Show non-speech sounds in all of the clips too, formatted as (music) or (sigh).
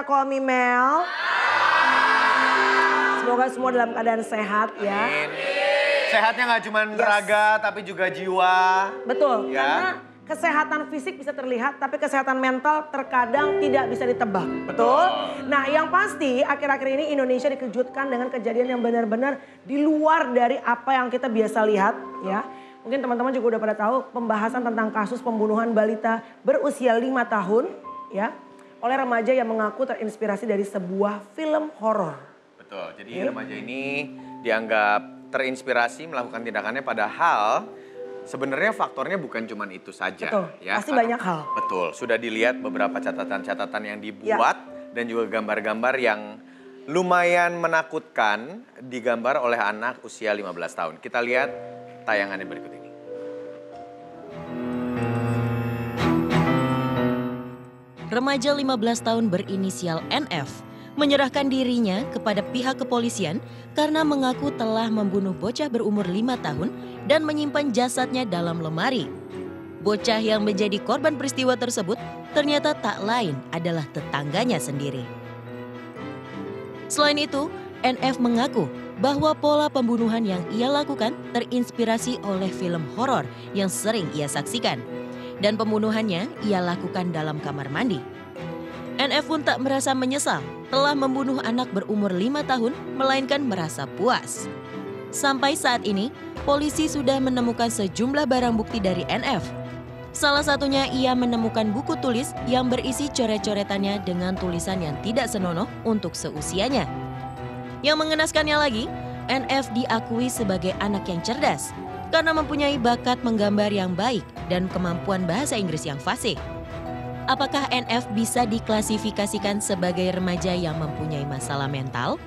pemirsa Komi Mel. Semoga semua dalam keadaan sehat ya. Amin. Sehatnya nggak cuma Yes. raga tapi juga jiwa. Betul, Ya. karena kesehatan fisik bisa terlihat tapi kesehatan mental terkadang tidak bisa ditebak. Betul? Nah yang pasti akhir-akhir ini Indonesia dikejutkan dengan kejadian yang benar-benar di luar dari apa yang kita biasa lihat ya. Mungkin teman-teman juga udah pada tahu pembahasan tentang kasus pembunuhan balita berusia lima tahun ya oleh remaja yang mengaku terinspirasi dari sebuah film horor. Betul. Jadi Oke. remaja ini dianggap terinspirasi melakukan tindakannya padahal sebenarnya faktornya bukan cuma itu saja Betul, ya. pasti Karena- banyak hal. Ya. Betul. Sudah dilihat beberapa catatan-catatan yang dibuat dan juga gambar-gambar yang lumayan menakutkan digambar oleh anak usia 15 tahun. Kita lihat tayangannya berikut ini. Remaja 15 tahun berinisial NF menyerahkan dirinya kepada pihak kepolisian karena mengaku telah membunuh bocah berumur 5 tahun dan menyimpan jasadnya dalam lemari. Bocah yang menjadi korban peristiwa tersebut ternyata tak lain adalah tetangganya sendiri. Selain itu, NF mengaku bahwa pola pembunuhan yang ia lakukan terinspirasi oleh film horor yang sering ia saksikan. Dan pembunuhannya ia lakukan dalam kamar mandi. NF pun tak merasa menyesal telah membunuh anak berumur 5 tahun, melainkan merasa puas. Sampai saat ini, polisi sudah menemukan sejumlah barang bukti dari NF. Salah satunya ia menemukan buku tulis yang berisi coret-coretannya dengan tulisan yang tidak senonoh untuk seusianya. Yang mengenaskannya lagi, NF diakui sebagai anak yang cerdas karena mempunyai bakat menggambar yang baik dan kemampuan bahasa Inggris yang fasih. Apakah NF bisa diklasifikasikan sebagai remaja yang mempunyai masalah mental?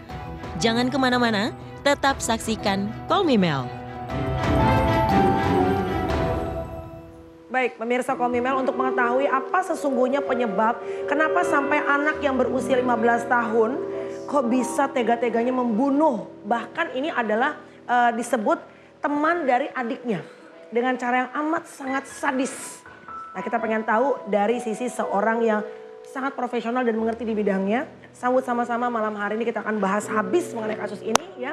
Jangan ke mana-mana, tetap saksikan Call Me Mel. Baik, pemirsa Komimel untuk mengetahui apa sesungguhnya penyebab kenapa sampai anak yang berusia 15 tahun kok bisa tega-teganya membunuh. Bahkan ini adalah eh, disebut teman dari adiknya dengan cara yang amat sangat sadis. Nah, kita pengen tahu dari sisi seorang yang sangat profesional dan mengerti di bidangnya. Sambut sama-sama malam hari ini kita akan bahas habis mengenai kasus ini ya.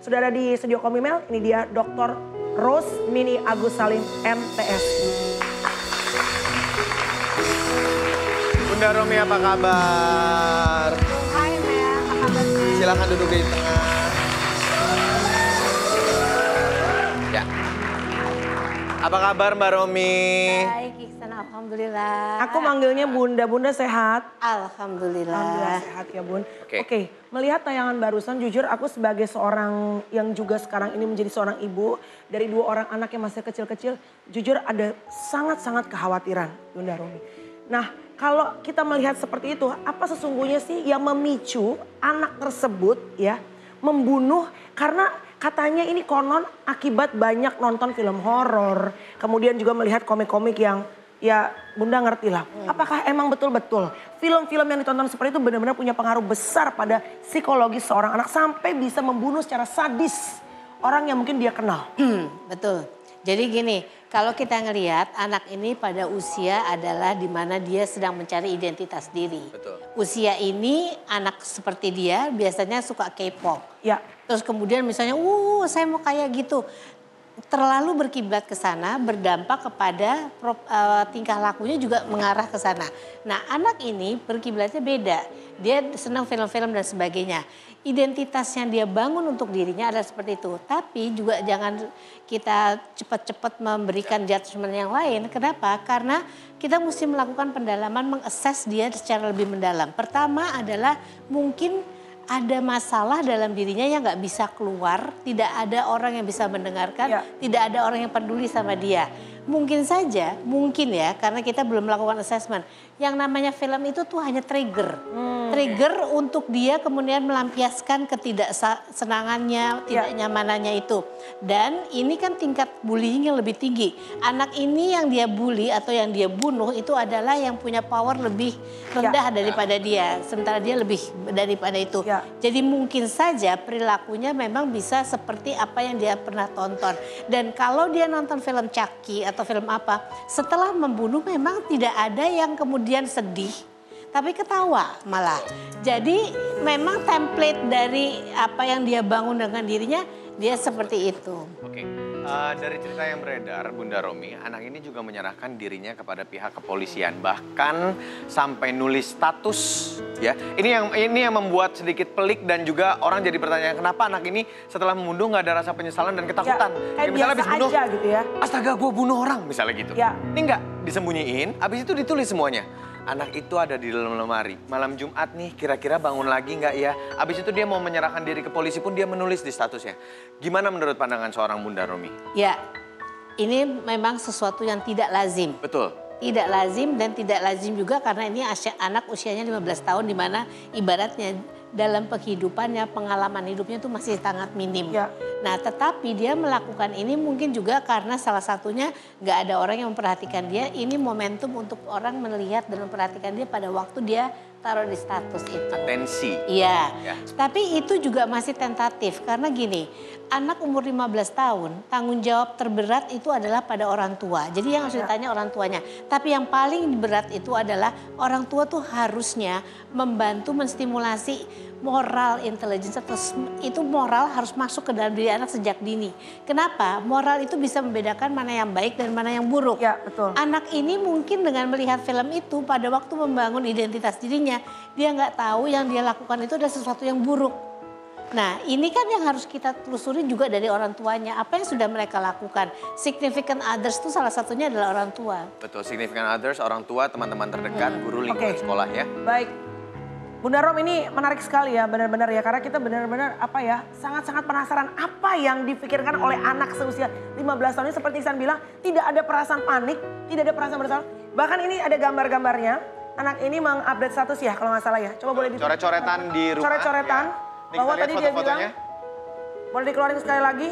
Sudah ada di studio Komimel, ini dia Dr. Rose Mini Agus Salim MTS. Bunda Romi apa kabar? Hai Mel, apa kabar? Silakan duduk di tengah. Apa kabar Mbak Romi? Baik Iksan, Alhamdulillah. Aku manggilnya Bunda, Bunda sehat. Alhamdulillah. Alhamdulillah sehat ya Bun. Oke. Oke, melihat tayangan barusan jujur aku sebagai seorang yang juga sekarang ini menjadi seorang ibu dari dua orang anak yang masih kecil-kecil, jujur ada sangat-sangat kekhawatiran Bunda Romi. Nah, kalau kita melihat seperti itu, apa sesungguhnya sih yang memicu anak tersebut ya membunuh karena katanya ini konon akibat banyak nonton film horor, kemudian juga melihat komik-komik yang ya Bunda ngerti lah. Apakah emang betul-betul film-film yang ditonton seperti itu benar-benar punya pengaruh besar pada psikologi seorang anak sampai bisa membunuh secara sadis orang yang mungkin dia kenal? Hmm, betul. Jadi gini, kalau kita ngelihat anak ini pada usia adalah di mana dia sedang mencari identitas diri. Betul. Usia ini anak seperti dia biasanya suka K-pop. Ya, Terus kemudian misalnya, uh saya mau kayak gitu. Terlalu berkiblat ke sana berdampak kepada eh, tingkah lakunya juga mengarah ke sana. Nah anak ini berkiblatnya beda. Dia senang film-film dan sebagainya. Identitas yang dia bangun untuk dirinya adalah seperti itu. Tapi juga jangan kita cepat-cepat memberikan judgement yang lain. Kenapa? Karena kita mesti melakukan pendalaman, mengakses dia secara lebih mendalam. Pertama adalah mungkin ada masalah dalam dirinya yang nggak bisa keluar, tidak ada orang yang bisa mendengarkan, Ya. tidak ada orang yang peduli sama dia. Mungkin saja, mungkin ya, karena kita belum melakukan assessment. Yang namanya film itu tuh hanya trigger, trigger untuk dia kemudian melampiaskan ketidaksenangannya, tidak nyamanannya itu. Dan ini kan tingkat bullying yang lebih tinggi. Anak ini yang dia bully atau yang dia bunuh itu adalah yang punya power lebih rendah daripada dia, sementara dia lebih daripada itu. Ya. Jadi mungkin saja perilakunya memang bisa seperti apa yang dia pernah tonton. Dan kalau dia nonton film Chucky atau film apa, setelah membunuh memang tidak ada yang kemudian sedih, tapi ketawa malah. Jadi memang template dari apa yang dia bangun dengan dirinya dia seperti itu. Oke, uh, dari cerita yang beredar, Bunda Romi, anak ini juga menyerahkan dirinya kepada pihak kepolisian, bahkan sampai nulis status, ya. Ini yang ini yang membuat sedikit pelik dan juga orang jadi bertanya kenapa anak ini setelah membunuh nggak ada rasa penyesalan dan ketakutan. Ya, kayak misalnya biasa bunuh, aja gitu ya. Astaga, gue bunuh orang misalnya gitu. Ya. Ini nggak disembunyiin, abis itu ditulis semuanya anak itu ada di dalam lemari. Malam Jumat nih, kira-kira bangun lagi nggak ya? Abis itu dia mau menyerahkan diri ke polisi pun dia menulis di statusnya. Gimana menurut pandangan seorang Bunda Romi? Ya, ini memang sesuatu yang tidak lazim. Betul. Tidak lazim dan tidak lazim juga karena ini anak usianya 15 tahun di mana ibaratnya dalam kehidupannya, pengalaman hidupnya itu masih sangat minim. Ya. Nah, tetapi dia melakukan ini mungkin juga karena salah satunya nggak ada orang yang memperhatikan dia. Ini momentum untuk orang melihat dan memperhatikan dia pada waktu dia taruh di status itu. Atensi. Iya. Ya. Tapi itu juga masih tentatif karena gini, anak umur 15 tahun tanggung jawab terberat itu adalah pada orang tua. Jadi yang harus ya. ditanya orang tuanya. Tapi yang paling berat itu adalah orang tua tuh harusnya membantu menstimulasi moral intelligence atau itu moral harus masuk ke dalam diri anak sejak dini. Kenapa? Moral itu bisa membedakan mana yang baik dan mana yang buruk. Ya, betul. Anak ini mungkin dengan melihat film itu pada waktu membangun identitas dirinya, dia nggak tahu yang dia lakukan itu adalah sesuatu yang buruk. Nah, ini kan yang harus kita telusuri juga dari orang tuanya. Apa yang sudah mereka lakukan? Significant others itu salah satunya adalah orang tua. Betul, significant others, orang tua, teman-teman terdekat, hmm. guru lingkungan okay. sekolah ya. Baik, Bunda Rom ini menarik sekali ya benar-benar ya karena kita benar-benar apa ya sangat-sangat penasaran apa yang dipikirkan oleh anak seusia 15 tahun ini seperti Isan bilang tidak ada perasaan panik, tidak ada perasaan bersalah. Bahkan ini ada gambar-gambarnya. Anak ini mengupdate status ya kalau nggak salah ya. Coba boleh coret-coretan di rumah. Coret-coretan. Ya. Bahwa tadi dia bilang boleh dikeluarin sekali lagi.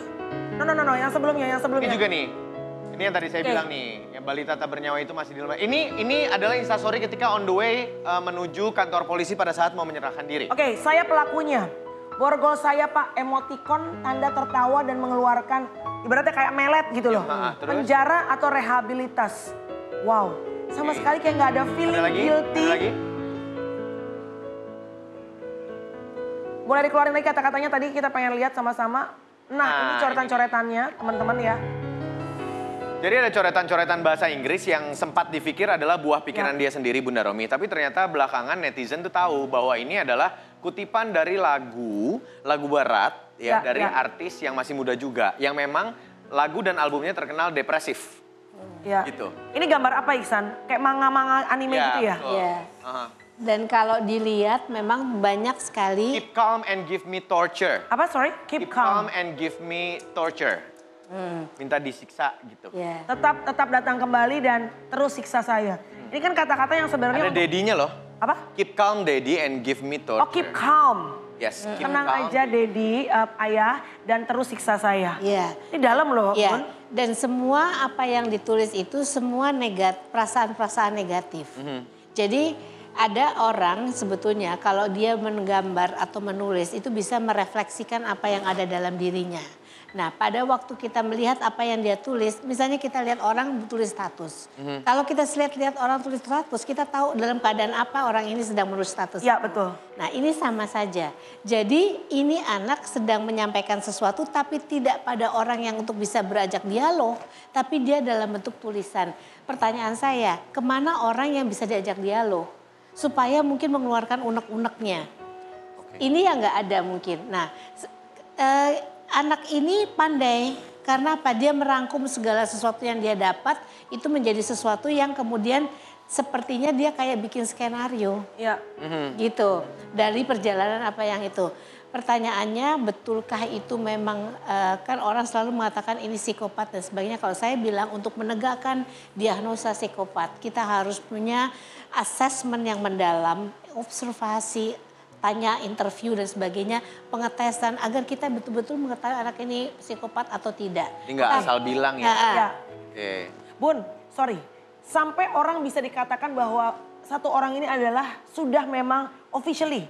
No no no no yang sebelumnya yang sebelumnya. Ini juga nih. Ini yang tadi saya okay. bilang nih balita tak bernyawa itu masih di lemari. Ini ini adalah instastory ketika on the way uh, menuju kantor polisi pada saat mau menyerahkan diri. Oke, okay, saya pelakunya. Borgol saya Pak emotikon tanda tertawa dan mengeluarkan ibaratnya kayak melet gitu loh. Ya, terus? Penjara atau rehabilitas. Wow, sama okay. sekali kayak nggak ada feeling ada lagi? guilty. Ada lagi? Boleh dikeluarin lagi kata-katanya tadi kita pengen lihat sama-sama. Nah, nah ini coretan-coretannya teman-teman ya. Jadi ada coretan-coretan bahasa Inggris yang sempat dipikir adalah buah pikiran ya. dia sendiri Bunda Romi. Tapi ternyata belakangan netizen tuh tahu bahwa ini adalah kutipan dari lagu, lagu barat ya, ya dari ya. artis yang masih muda juga. Yang memang lagu dan albumnya terkenal depresif. Ya. Gitu. Ini gambar apa Iksan? Kayak manga-manga anime ya, gitu ya? Iya. Uh -huh. Dan kalau dilihat memang banyak sekali. Keep calm and give me torture. Apa sorry? Keep, Keep calm. calm and give me torture hmm. minta disiksa gitu. Yeah. Tetap tetap datang kembali dan terus siksa saya. Hmm. Ini kan kata-kata yang sebenarnya ada dedinya loh. Apa? Keep calm daddy and give me torture. Oh keep calm. Yes, keep Tenang calm. aja Dedi, uh, ayah, dan terus siksa saya. Iya. Yeah. Ini dalam loh, yeah. Bun. Dan semua apa yang ditulis itu semua negat, perasaan-perasaan negatif. Mm -hmm. Jadi ada orang sebetulnya kalau dia menggambar atau menulis itu bisa merefleksikan apa yang ada dalam dirinya. Nah, pada waktu kita melihat apa yang dia tulis, misalnya kita lihat orang tulis status. Mm-hmm. Kalau kita lihat lihat orang tulis status, kita tahu dalam keadaan apa orang ini sedang menulis status. Ya, betul. Nah, ini sama saja. Jadi, ini anak sedang menyampaikan sesuatu tapi tidak pada orang yang untuk bisa berajak dialog, tapi dia dalam bentuk tulisan. Pertanyaan saya, ke mana orang yang bisa diajak dialog? Supaya mungkin mengeluarkan unek-uneknya. Okay. Ini yang nggak ada mungkin. Nah, eh, anak ini pandai karena apa? Dia merangkum segala sesuatu yang dia dapat itu menjadi sesuatu yang kemudian sepertinya dia kayak bikin skenario. Ya. Mm-hmm. Gitu. Dari perjalanan apa yang itu. Pertanyaannya betulkah itu memang uh, kan orang selalu mengatakan ini psikopat dan sebagainya. Kalau saya bilang untuk menegakkan diagnosa psikopat kita harus punya asesmen yang mendalam, observasi, tanya, interview dan sebagainya, pengetesan agar kita betul-betul mengetahui anak ini psikopat atau tidak. Ini nggak asal bilang ya. ya. Okay. Bun, sorry. Sampai orang bisa dikatakan bahwa satu orang ini adalah sudah memang officially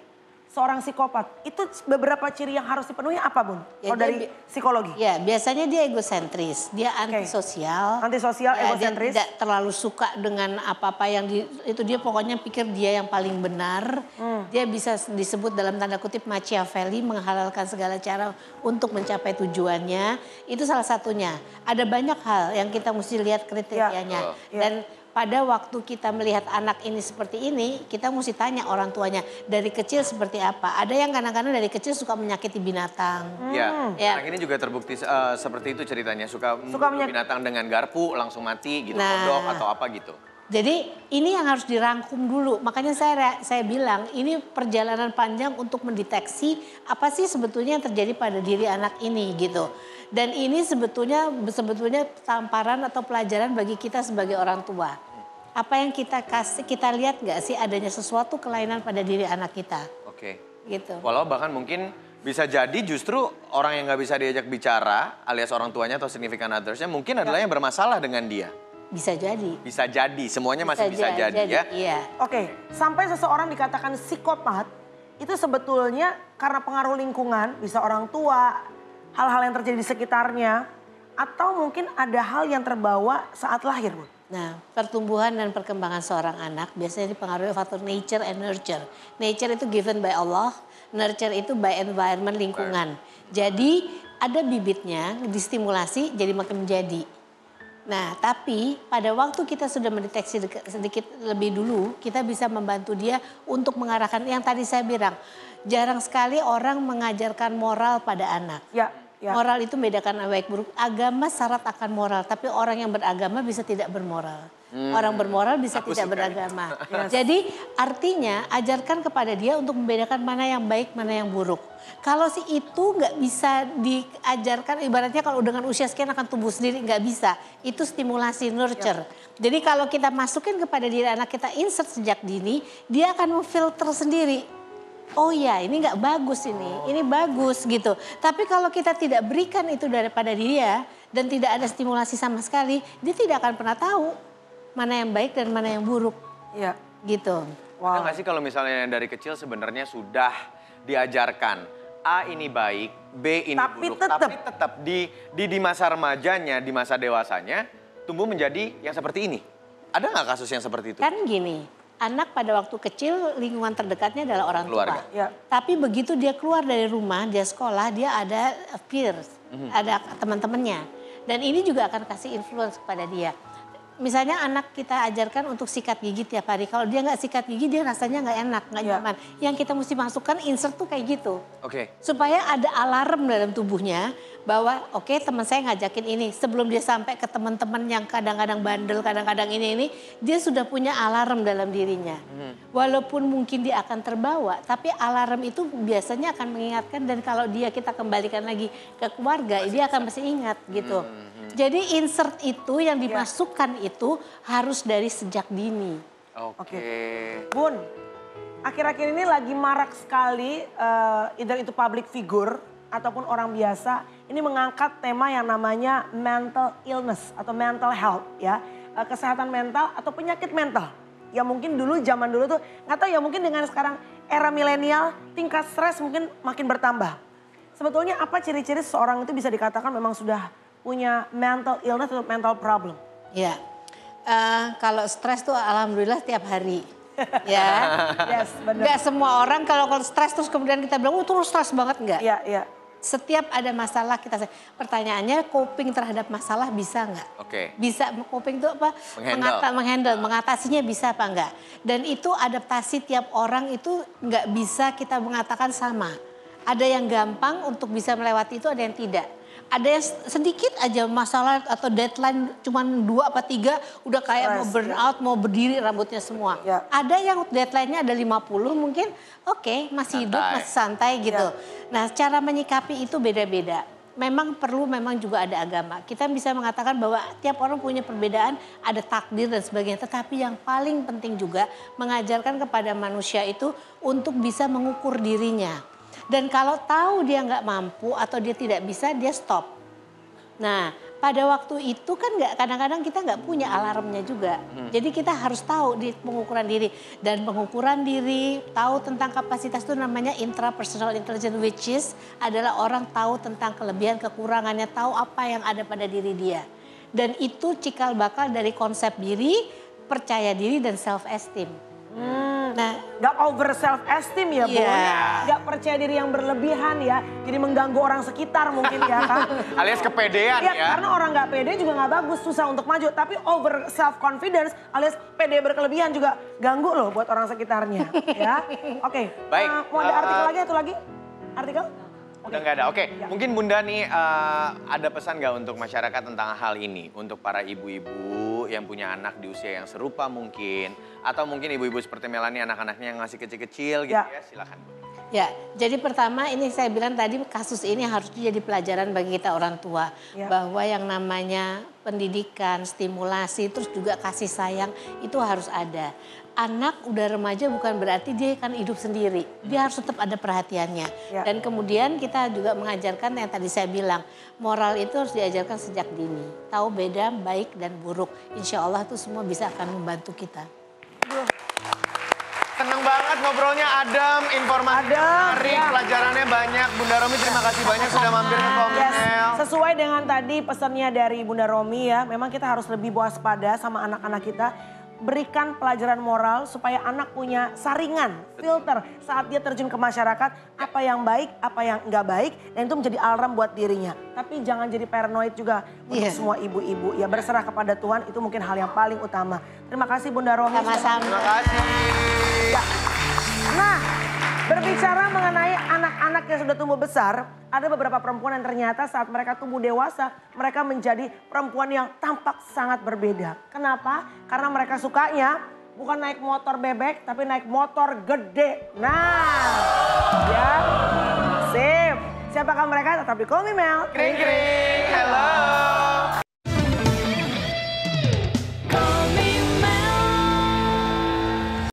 seorang psikopat, itu beberapa ciri yang harus dipenuhi apa Bun? Ya, Kalau dari psikologi. Ya, biasanya dia egosentris, dia antisosial. Antisosial, Ya, egosentris. Dia tidak terlalu suka dengan apa-apa yang di, itu dia pokoknya pikir dia yang paling benar. Hmm. Dia bisa disebut dalam tanda kutip Machiavelli menghalalkan segala cara untuk mencapai tujuannya. Itu salah satunya. Ada banyak hal yang kita mesti lihat kriterianya. Ya. Dan pada waktu kita melihat anak ini seperti ini, kita mesti tanya orang tuanya dari kecil seperti apa. Ada yang kadang-kadang dari kecil suka menyakiti binatang. Ya, Ya. anak ini juga terbukti eh, seperti itu ceritanya. Suka, Suka binatang dengan garpu langsung mati gitu, Nah. kodok atau apa gitu. Jadi ini yang harus dirangkum dulu. Makanya saya saya bilang ini perjalanan panjang untuk mendeteksi apa sih sebetulnya yang terjadi pada diri anak ini gitu. Dan ini sebetulnya sebetulnya tamparan atau pelajaran bagi kita sebagai orang tua. Apa yang kita kasih kita lihat nggak sih adanya sesuatu kelainan pada diri anak kita Oke. gitu. Walau bahkan mungkin bisa jadi justru orang yang nggak bisa diajak bicara alias orang tuanya atau significant others-nya mungkin adalah yang bermasalah dengan dia. Bisa jadi. Bisa jadi, semuanya masih bisa, ja- jadi, ya. Iya. Oke, sampai seseorang dikatakan psikopat, itu sebetulnya karena pengaruh lingkungan, bisa orang tua, hal-hal yang terjadi di sekitarnya, atau mungkin ada hal yang terbawa saat lahir, Bun. Nah, pertumbuhan dan perkembangan seorang anak biasanya dipengaruhi faktor nature and nurture. Nature itu given by Allah, nurture itu by environment lingkungan. Jadi ada bibitnya distimulasi jadi makin menjadi. Nah, tapi pada waktu kita sudah mendeteksi sedikit lebih dulu, kita bisa membantu dia untuk mengarahkan yang tadi saya bilang. Jarang sekali orang mengajarkan moral pada anak. Ya, ya. Moral itu membedakan baik buruk. Agama syarat akan moral, tapi orang yang beragama bisa tidak bermoral. Orang bermoral bisa Aku tidak suka beragama. (laughs) Jadi artinya ajarkan kepada dia untuk membedakan mana yang baik, mana yang buruk. Kalau si itu nggak bisa diajarkan, ibaratnya kalau dengan usia sekian akan tumbuh sendiri nggak bisa. Itu stimulasi nurture. Jadi kalau kita masukin kepada diri anak kita insert sejak dini, dia akan memfilter sendiri. Oh ya ini nggak bagus ini, ini bagus gitu. Tapi kalau kita tidak berikan itu daripada dia dan tidak ada stimulasi sama sekali, dia tidak akan pernah tahu mana yang baik dan mana yang buruk Iya. gitu. Ada nggak sih kalau misalnya dari kecil sebenarnya sudah diajarkan A ini baik, B ini Tapi buruk, tetap. tapi tetap di, di di masa remajanya, di masa dewasanya tumbuh menjadi yang seperti ini. Ada nggak kasus yang seperti itu? Kan gini, anak pada waktu kecil lingkungan terdekatnya adalah orang Keluarga. tua. Ya. Tapi begitu dia keluar dari rumah, dia sekolah, dia ada peers, ada teman-temannya. Dan ini juga akan kasih influence kepada dia. Misalnya anak kita ajarkan untuk sikat gigi tiap hari. Kalau dia nggak sikat gigi, dia rasanya nggak enak, nggak Ya. nyaman. Yang kita mesti masukkan insert tuh kayak gitu. Oke. Supaya ada alarm dalam tubuhnya bahwa oke teman saya ngajakin ini. Sebelum dia sampai ke teman-teman yang kadang-kadang bandel, kadang-kadang ini ini, dia sudah punya alarm dalam dirinya. Walaupun mungkin dia akan terbawa, tapi alarm itu biasanya akan mengingatkan dan kalau dia kita kembalikan lagi ke keluarga, dia akan masih ingat gitu. Jadi insert itu yang dimasukkan itu harus dari sejak dini. Oke. Bun, akhir-akhir ini lagi marak sekali, eh either itu public figure ataupun orang biasa, ini mengangkat tema yang namanya mental illness atau mental health ya. Eh, kesehatan mental atau penyakit mental. Ya mungkin dulu zaman dulu tuh, nggak tahu ya mungkin dengan sekarang era milenial tingkat stres mungkin makin bertambah. Sebetulnya apa ciri-ciri seorang itu bisa dikatakan memang sudah punya mental illness atau mental problem? Ya, Eh, kalau stres tuh alhamdulillah tiap hari. (laughs) ya, Yes, benar. Nggak semua orang kalau kalau stres terus kemudian kita bilang, oh terus stres banget nggak? Iya, iya. Setiap ada masalah kita, pertanyaannya coping terhadap masalah bisa nggak? Oke. Bisa coping itu apa? Menghandle. Mengata- menghandle, mengatasinya bisa apa enggak? Dan itu adaptasi tiap orang itu nggak bisa kita mengatakan sama. Ada yang gampang untuk bisa melewati itu, ada yang tidak. Ada yang sedikit aja masalah atau deadline cuma dua apa tiga udah kayak mau Stress, burn out, mau berdiri rambutnya semua. Ya. Ada yang deadline-nya ada 50 mungkin oke masih hidup, Santai. masih santai gitu. Ya. Nah cara menyikapi itu beda-beda. Memang perlu memang juga ada agama. Kita bisa mengatakan bahwa tiap orang punya perbedaan, ada takdir dan sebagainya. Tetapi yang paling penting juga mengajarkan kepada manusia itu untuk bisa mengukur dirinya. Dan kalau tahu dia nggak mampu atau dia tidak bisa, dia stop. Nah, pada waktu itu kan nggak kadang-kadang kita nggak punya alarmnya juga. Jadi kita harus tahu di pengukuran diri dan pengukuran diri tahu tentang kapasitas itu namanya intrapersonal intelligence which is adalah orang tahu tentang kelebihan kekurangannya, tahu apa yang ada pada diri dia. Dan itu cikal bakal dari konsep diri, percaya diri dan self esteem. Nah, Gak over self esteem ya, Bu. Iya. Gak percaya diri yang berlebihan ya. Jadi mengganggu orang sekitar mungkin ya kan. (laughs) Alias kepedean Iya, ya. karena orang nggak pede juga nggak bagus, susah untuk maju. Tapi over self confidence alias pede berkelebihan juga ganggu loh buat orang sekitarnya, (laughs) ya. Oke. Baik, eh, mau ada eh, artikel lagi atau lagi? Artikel? Udah nggak ada. Oke, Ya. mungkin Bunda nih eh, ada pesan nggak untuk masyarakat tentang hal ini? Untuk para ibu-ibu yang punya anak di usia yang serupa mungkin. Atau mungkin ibu-ibu seperti Melani anak-anaknya yang masih kecil-kecil gitu Ya. ya. Silakan. Bu. Ya, jadi pertama ini saya bilang tadi kasus ini harus jadi pelajaran bagi kita orang tua Ya. bahwa yang namanya pendidikan, stimulasi, terus juga kasih sayang itu harus ada. Anak udah remaja bukan berarti dia akan hidup sendiri, dia harus tetap ada perhatiannya. Ya. Dan kemudian kita juga mengajarkan yang tadi saya bilang moral itu harus diajarkan sejak dini, tahu beda baik dan buruk. Insya Allah itu semua bisa akan membantu kita. Seneng banget ngobrolnya Adam, informasi menarik, ya. pelajarannya banyak. Bunda Romi terima kasih banyak sudah mampir ke Yes, Komel. sesuai dengan tadi pesannya dari Bunda Romi ya, memang kita harus lebih waspada sama anak-anak kita. Berikan pelajaran moral supaya anak punya saringan, filter saat dia terjun ke masyarakat, apa yang baik, apa yang enggak baik, dan itu menjadi alarm buat dirinya. Tapi jangan jadi paranoid juga untuk Iya. semua ibu-ibu. Ya berserah kepada Tuhan itu mungkin hal yang paling utama. Terima kasih Bunda Romi. Sama-sama. Terima kasih. Nah, berbicara mengenai anak-anak yang sudah tumbuh besar, ada beberapa perempuan yang ternyata saat mereka tumbuh dewasa, mereka menjadi perempuan yang tampak sangat berbeda. Kenapa? Karena mereka sukanya bukan naik motor bebek, tapi naik motor gede. Nah, ya, sip. Siapakah mereka? Tetap di Call Me Mel. Kring kring, hello.